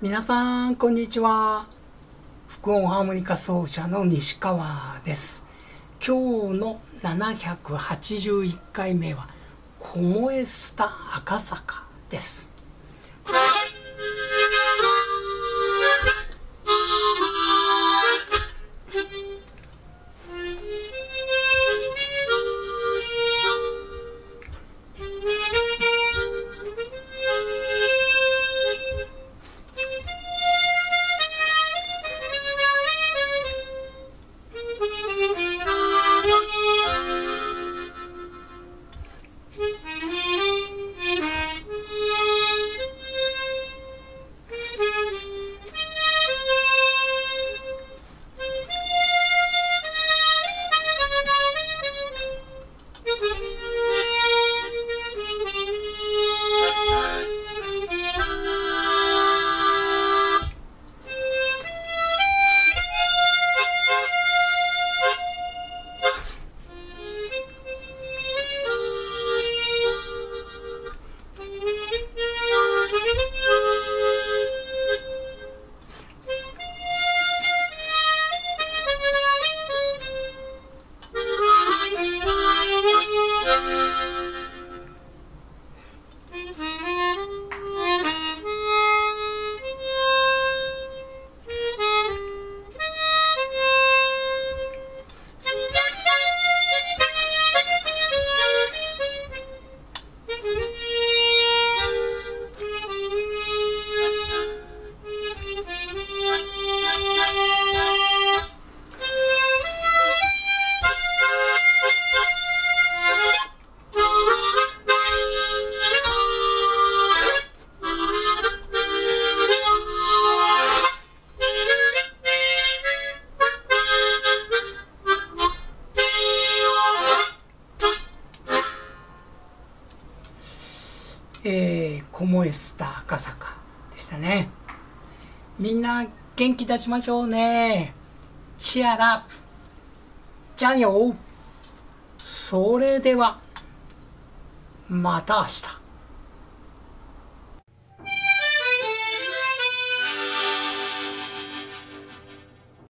皆さんこんにちは。副音ハーモニカ奏者の西川です。今日の781回目は「コモエスタ赤坂」です。えー、コモエスタ赤坂でしたね。みんな元気出しましょうね。チアラップ。じゃあよ。それではまた明日。